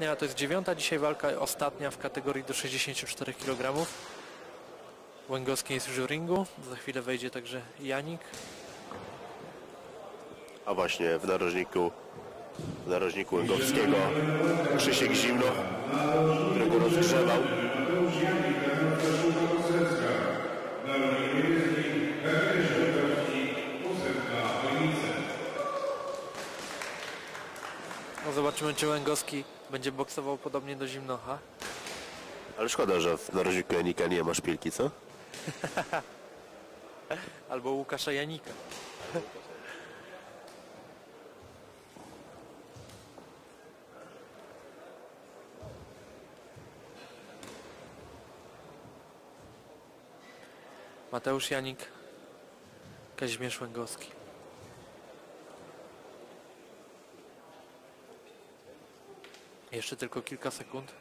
Nie, To jest dziewiąta dzisiaj walka, ostatnia w kategorii do 64 kg. Łęgowski jest już w ringu, za chwilę wejdzie także Janik. A właśnie w narożniku, w narożniku Łęgowskiego Krzysiek Zimno, którego rozgrzewał. No zobaczymy czy Łęgowski będzie boksował podobnie do Zimnocha. Ale szkoda, że w narożniku Janika nie ma szpilki, co? Albo Łukasza Janika. Mateusz Janik, Kazimierz Łęgowski. Jeszcze tylko kilka sekund.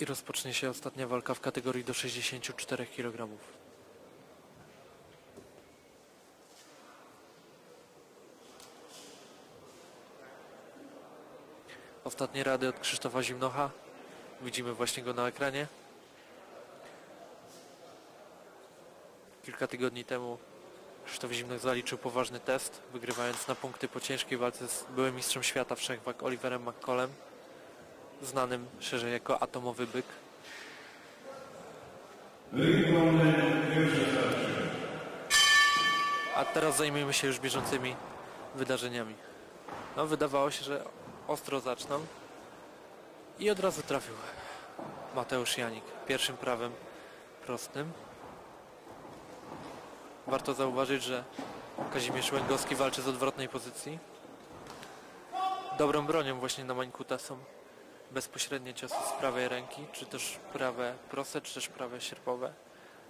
I rozpocznie się ostatnia walka w kategorii do 64 kg. Ostatnie rady od Krzysztofa Zimnocha. Widzimy właśnie go na ekranie. Kilka tygodni temu Krzysztof Zimnoch zaliczył poważny test, wygrywając na punkty po ciężkiej walce z byłym mistrzem świata wszechwag Oliverem McCollem znanym szerzej jako atomowy byk. A teraz zajmujemy się już bieżącymi wydarzeniami. No, wydawało się, że ostro zaczną i od razu trafił Mateusz Janik pierwszym prawem prostym. Warto zauważyć, że Kazimierz Łęgowski walczy z odwrotnej pozycji. Dobrą bronią właśnie na Mańkuta są bezpośrednie ciosy z prawej ręki, czy też prawe proste, czy też prawe sierpowe.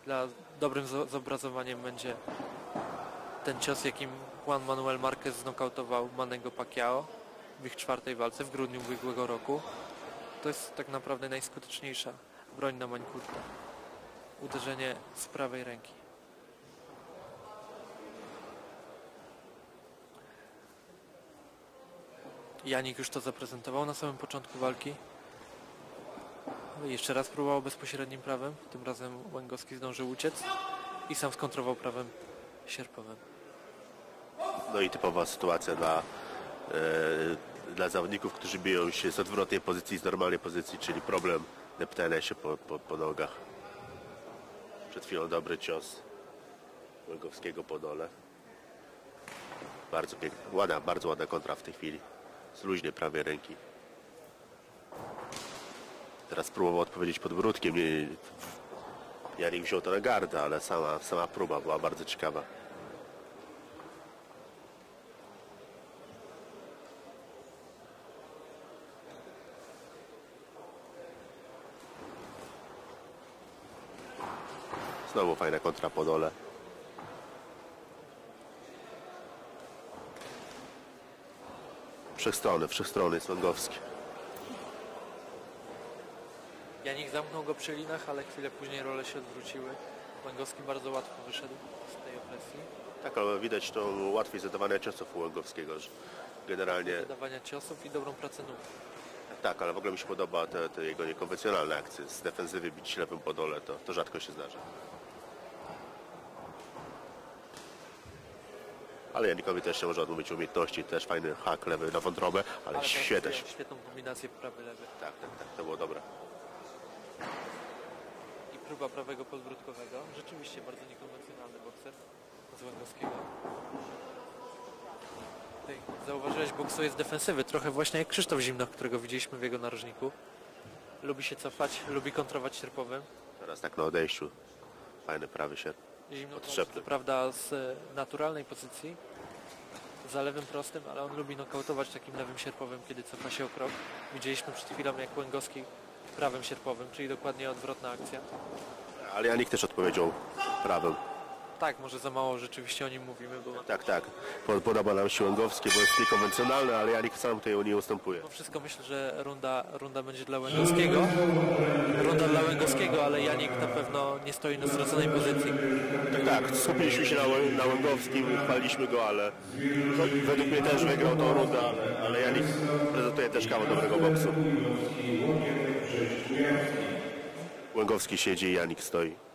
Dla dobrym zo- zobrazowaniem będzie ten cios, jakim Juan Manuel Marquez znokautował Manego Pacquiao w ich czwartej walce w grudniu ubiegłego roku. To jest tak naprawdę najskuteczniejsza broń na Mańkurta. Uderzenie z prawej ręki. Janik już to zaprezentował na samym początku walki. Jeszcze raz próbował bezpośrednim prawem. Tym razem Łęgowski zdążył uciec i sam skontrował prawem sierpowym. No i typowa sytuacja dla, e, dla zawodników, którzy biją się z odwrotnej pozycji, z normalnej pozycji, czyli problem deptania się po, po, po nogach. Przed chwilą dobry cios Łęgowskiego po dole. Bardzo piękna, ładna, bardzo ładna kontra w tej chwili. Z luźnej prawej ręki. Teraz próbował odpowiedzieć podwrótkiem. Nie, Janik wziął to na gardę, ale sama, sama próba była bardzo ciekawa. Znowu fajna kontra po dole. Wszechstrony, wszechstrony jest Łęgowski. Janik zamknął go przy linach, ale chwilę później role się odwróciły. Łęgowski bardzo łatwo wyszedł z tej opresji. Tak, ale widać to łatwiej zadawania ciosów u Łęgowskiego, że generalnie Wydawania ciosów i dobrą pracę nóg. tak, ale w ogóle mi się podoba te, te jego niekonwencjonalne akcje. Z defensywy bić lewym po dole, to, to rzadko się zdarza. Ale Janikowi też nie można odmówić umiejętności, też fajny hak lewy na wątrobę, ale, Ale świetnie. teraz świetną kombinację prawy-lewy. Tak, tak, tak, to było dobre. I próba prawego podbródkowego. Rzeczywiście bardzo niekonwencjonalny bokser z Łęgowskiego. Zauważyłeś, boksuje z defensywy. Trochę właśnie jak Krzysztof Zimnoch, którego widzieliśmy w jego narożniku. Lubi się cofać, lubi kontrować sierpowym. Teraz tak na odejściu. Fajny prawy sierp. Zimno Potrzebny. co prawda z naturalnej pozycji, za lewym prostym, ale on lubi nokautować takim lewym sierpowym, kiedy cofa się o krok. Widzieliśmy przed chwilą jak Łęgowski prawym sierpowym, czyli dokładnie odwrotna akcja. Ale Janik też odpowiedział prawym. Tak, może za mało rzeczywiście o nim mówimy, bo Tak, tak. Po- Podoba nam się Łęgowski, bo jest niekonwencjonalny, ale Janik sam tutaj nie ustępuje. mimo wszystko myślę, że runda, runda będzie dla Łęgowskiego. Runda dla Łęgowskiego, ale Janik na pewno nie stoi na straconej pozycji. Tak, tak. Skupiliśmy się na, Łę- na Łęgowskim, chwaliliśmy go, ale no, według mnie też wygrał tą rundę, ale, ale Janik prezentuje też kawał dobrego boksu. Łęgowski siedzi i Janik stoi.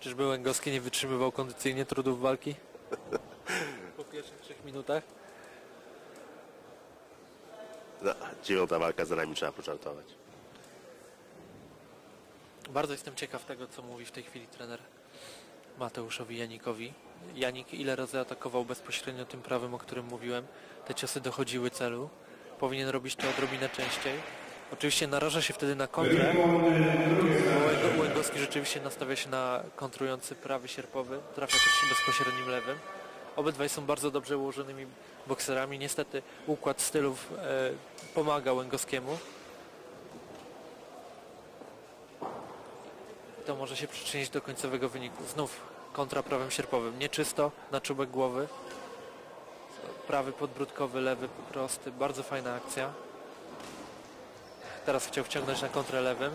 Czyżby Łęgowski nie wytrzymywał kondycyjnie trudów walki? Po pierwszych trzech minutach? No, dziewiąta walka za nami trzeba poczartować. Bardzo jestem ciekaw tego, co mówi w tej chwili trener Mateuszowi Janikowi. Janik ile razy atakował bezpośrednio tym prawym, o którym mówiłem. Te ciosy dochodziły celu. Powinien robić to odrobinę częściej. Oczywiście naraża się wtedy na kontrę, Łęgowski rzeczywiście nastawia się na kontrujący prawy sierpowy, trafia też bezpośrednim lewym. Obydwaj są bardzo dobrze ułożonymi bokserami. Niestety układ stylów e, pomaga Łęgowskiemu. to może się przyczynić do końcowego wyniku. Znów kontra prawym sierpowym. Nieczysto na czubek głowy. Prawy podbródkowy, lewy prosty. Bardzo fajna akcja. Teraz chciał wciągnąć na kontrę lewym,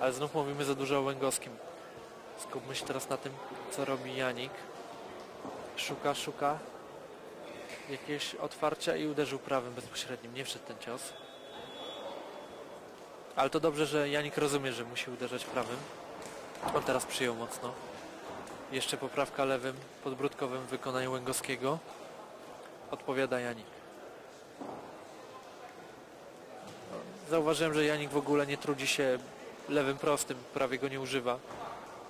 ale znów mówimy za dużo o Łęgowskim. Skupmy się teraz na tym, co robi Janik. Szuka, szuka jakiegoś otwarcia i uderzył prawym bezpośrednim. Nie wszedł ten cios. Ale to dobrze, że Janik rozumie, że musi uderzać prawym. On teraz przyjął mocno. Jeszcze poprawka lewym, podbródkowym wykonaniu Łęgowskiego. Odpowiada Janik. Zauważyłem, że Janik w ogóle nie trudzi się lewym prostym, prawie go nie używa.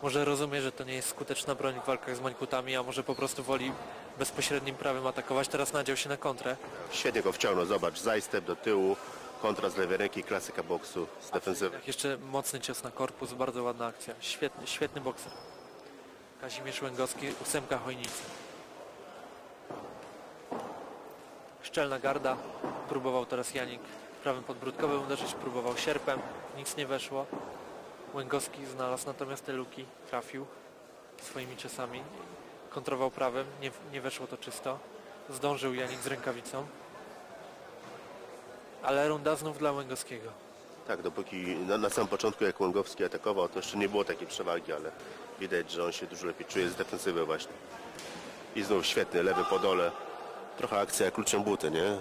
Może rozumie, że to nie jest skuteczna broń w walkach z mańkutami, a może po prostu woli bezpośrednim prawym atakować. Teraz nadział się na kontrę. Świetnie go wciągnął, zobacz, zajstep do tyłu, kontra z lewej ręki, klasyka boksu z defensywy. Jeszcze mocny cios na korpus, bardzo ładna akcja. Świetny, świetny bokser. Kazimierz Łęgowski, ósemka Chojnicy. Szczelna garda. Próbował teraz Janik prawym podbródkowym uderzyć, próbował sierpem. Nic nie weszło. Łęgowski znalazł natomiast te luki, trafił swoimi ciosami. Kontrował prawym, nie, nie weszło to czysto. Zdążył Janik z rękawicą. Ale runda znów dla Łęgowskiego. Tak, dopóki na, na samym początku jak Łęgowski atakował, to jeszcze nie było takiej przewagi, ale widać, że on się dużo lepiej czuje z defensywy właśnie. I znów świetny, lewy po dole. Trochę akcja kluczem buty, nie?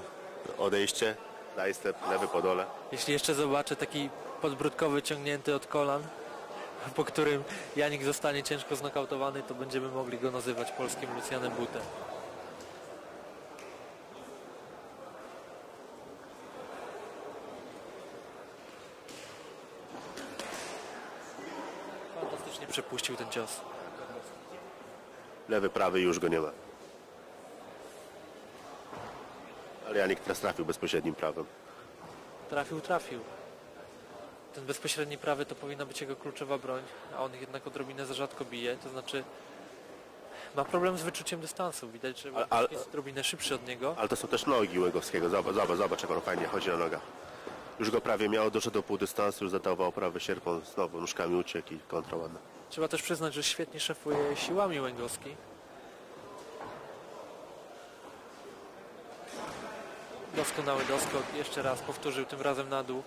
Odejście, zajstep, lewy po dole. Jeśli jeszcze zobaczę taki podbródkowy ciągnięty od kolan, po którym Janik zostanie ciężko znokautowany, to będziemy mogli go nazywać polskim Lucjanem Butem. Fantastycznie przepuścił ten cios. Lewy, prawy już go nie ma. Ale Janik teraz trafił bezpośrednim prawem. Trafił, trafił. Ten bezpośredni prawy to powinna być jego kluczowa broń, a on jednak odrobinę za rzadko bije, to znaczy ma problem z wyczuciem dystansu. Widać, że Ale- ale- jest odrobinę szybszy od niego. Ale to są też nogi Łęgowskiego. Zobacz, zobacz, zobacz jak on fajnie chodzi na nogach. Już go prawie miał, doszedł do pół dystansu, już zatałował prawy sierpą, znowu nóżkami uciekł i kontra ładna. Trzeba też przyznać, że świetnie szefuje siłami Łęgowski. Doskonały doskok. Jeszcze raz powtórzył, tym razem na dół.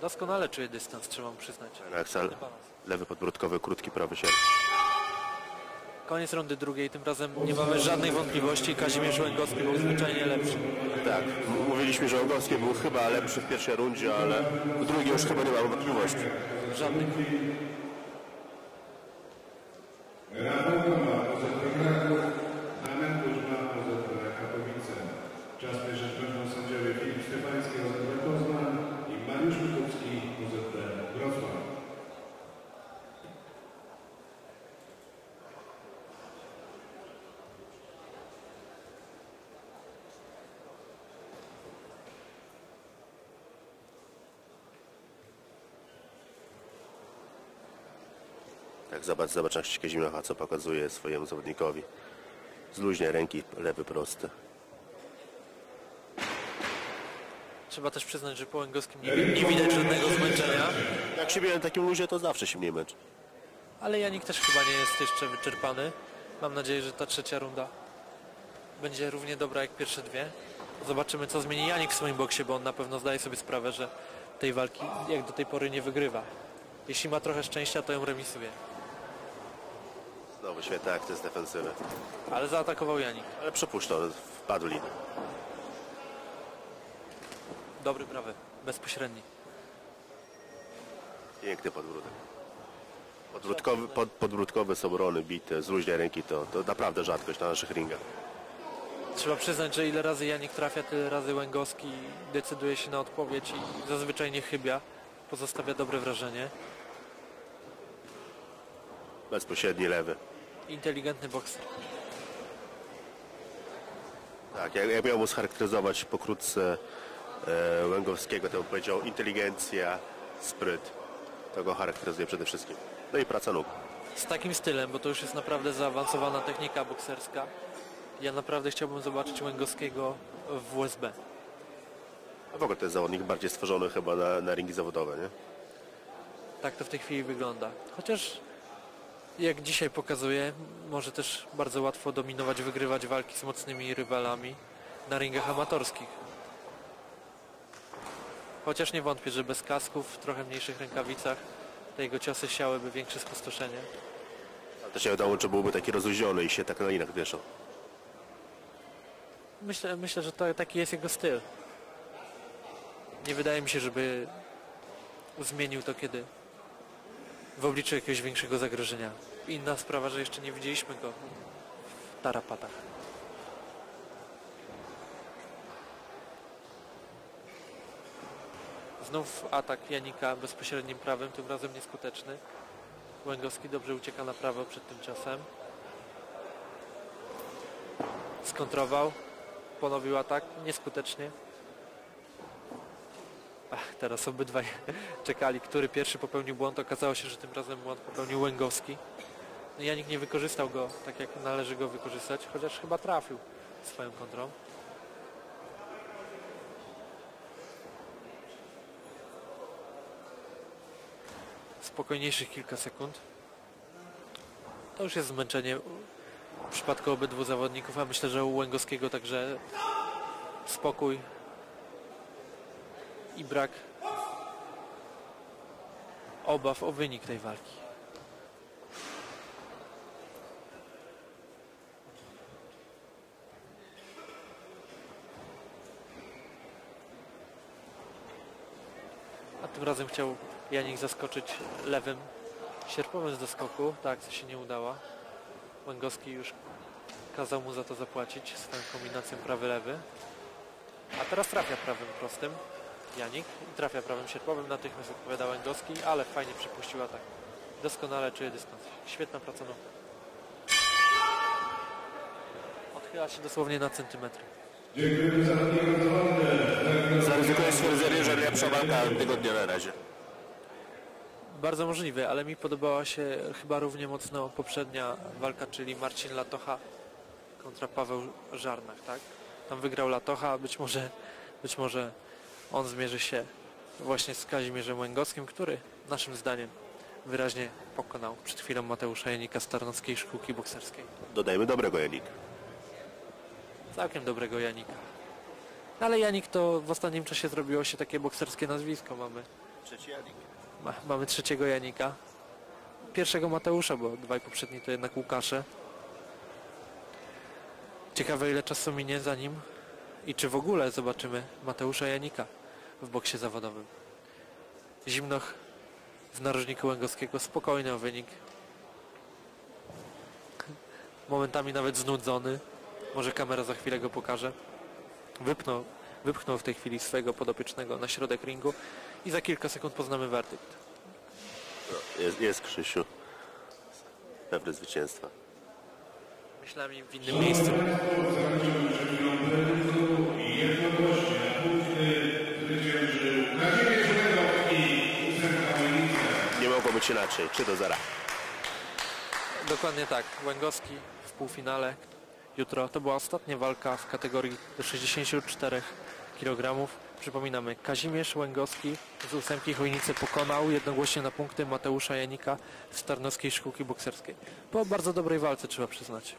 Doskonale czuje dystans, trzeba mu przyznać. Axel, lewy podbródkowy, krótki prawy sierp. Koniec rundy drugiej, tym razem nie mamy żadnej wątpliwości. Kazimierz Łęgowski był zwyczajnie lepszy. Tak, mówiliśmy, że Łęgowski był chyba lepszy w pierwszej rundzie, ale w drugiej już chyba nie ma wątpliwości. Żadnych. Tak, zobacz, zobacz jak Kazimierza, co pokazuje swojemu zawodnikowi. Zluźnia ręki, lewy prosty. Trzeba też przyznać, że po Łęgowskim nie, nie widać żadnego zmęczenia. Jak się bije na takim luzie, to zawsze się mniej męczy. Ale Janik też chyba nie jest jeszcze wyczerpany. Mam nadzieję, że ta trzecia runda będzie równie dobra jak pierwsze dwie. Zobaczymy co zmieni Janik w swoim boksie, bo on na pewno zdaje sobie sprawę, że tej walki jak do tej pory nie wygrywa. Jeśli ma trochę szczęścia, to ją remisuje. Znowu świetna akcja z defensywy. Ale zaatakował Janik. Ale przepuszczał, wpadł linę. Dobry prawy, bezpośredni. Piękny podwrótek. Podwrótkowy, pod, podwrótkowe są rony bite z luźnej ręki, to, to naprawdę rzadkość na naszych ringach. Trzeba przyznać, że ile razy Janik trafia, tyle razy Łęgowski decyduje się na odpowiedź i zazwyczaj nie chybia. Pozostawia dobre wrażenie. Bezpośredni lewy. Inteligentny bokser. Tak, jak, jak miałbym scharakteryzować pokrótce e, Łęgowskiego, to bym powiedział inteligencja, spryt. To go charakteryzuje przede wszystkim. No i praca nóg. Z takim stylem, bo to już jest naprawdę zaawansowana technika bokserska. Ja naprawdę chciałbym zobaczyć Łęgowskiego w USB. A w ogóle to jest zawodnik bardziej stworzony chyba na, na ringi zawodowe, nie? Tak to w tej chwili wygląda. Chociaż jak dzisiaj pokazuje, może też bardzo łatwo dominować, wygrywać walki z mocnymi rywalami na ringach amatorskich. Chociaż nie wątpię, że bez kasków, w trochę mniejszych rękawicach te jego ciosy siałyby większe spustoszenie. Ale też nie wiadomo, czy byłby taki rozluźniony i się tak na linach wieszał. Myślę, myślę że to, taki jest jego styl. Nie wydaje mi się, żeby zmienił to kiedy w obliczu jakiegoś większego zagrożenia. Inna sprawa, że jeszcze nie widzieliśmy go w tarapatach. Znów atak Janika bezpośrednim prawym, tym razem nieskuteczny. Łęgowski dobrze ucieka na prawo przed tym czasem. Skontrował, ponowił atak, nieskutecznie. Teraz obydwaj czekali, który pierwszy popełnił błąd. Okazało się, że tym razem błąd popełnił Łęgowski. No, Janik nie wykorzystał go tak, jak należy go wykorzystać, chociaż chyba trafił swoją kontrą. Spokojniejszych kilka sekund. To już jest zmęczenie w przypadku obydwu zawodników, a myślę, że u Łęgowskiego także spokój i brak obaw o wynik tej walki. A tym razem chciał Janik zaskoczyć lewym sierpowym z doskoku. Tak, co się nie udało. Łęgowski już kazał mu za to zapłacić swoją kombinacją prawy-lewy. A teraz trafia prawym prostym Janik i trafia prawym sierpowym. Natychmiast odpowiada Łęgowski, ale fajnie przepuścił atak. Doskonale czuje dystans. Świetna praca nóg. Odchyla się dosłownie na centymetry. Dziękujemy za. Zaryzykuję stwierdzenie, że lepsza walka tygodnia na razie. Bardzo możliwe, ale mi podobała się chyba równie mocno poprzednia walka, czyli Marcin Latocha kontra Paweł Żarnach, tak? Tam wygrał Latocha, a być może, być może on zmierzy się właśnie z Kazimierzem Łęgowskim, który naszym zdaniem wyraźnie pokonał przed chwilą Mateusza Janika z Tarnowskiej Szkółki Bokserskiej. Dodajmy dobrego Janik. Całkiem dobrego Janika. Ale Janik to w ostatnim czasie zrobiło się takie bokserskie nazwisko. Mamy Trzeci Janik. Ma, mamy trzeciego Janika. Pierwszego Mateusza, bo dwaj poprzedni to jednak Łukasze. Ciekawe ile czasu minie za nim i czy w ogóle zobaczymy Mateusza Janika w boksie zawodowym. Zimnoch w narożniku Łęgowskiego, spokojny o wynik. Momentami nawet znudzony. Może kamera za chwilę go pokaże. Wypnął, wypchnął w tej chwili swojego podopiecznego na środek ringu i za kilka sekund poznamy werdykt. Jest, jest Krzysiu. Pewne zwycięstwa. Myślami w innym miejscu. Być inaczej. 3 do 0. Dokładnie tak. Łęgowski w półfinale jutro. To była ostatnia walka w kategorii do 64 kg. Przypominamy, Kazimierz Łęgowski z ósemki Chojnicy pokonał jednogłośnie na punkty Mateusza Janika z Tarnowskiej Szkółki Bokserskiej. Po bardzo dobrej walce trzeba przyznać.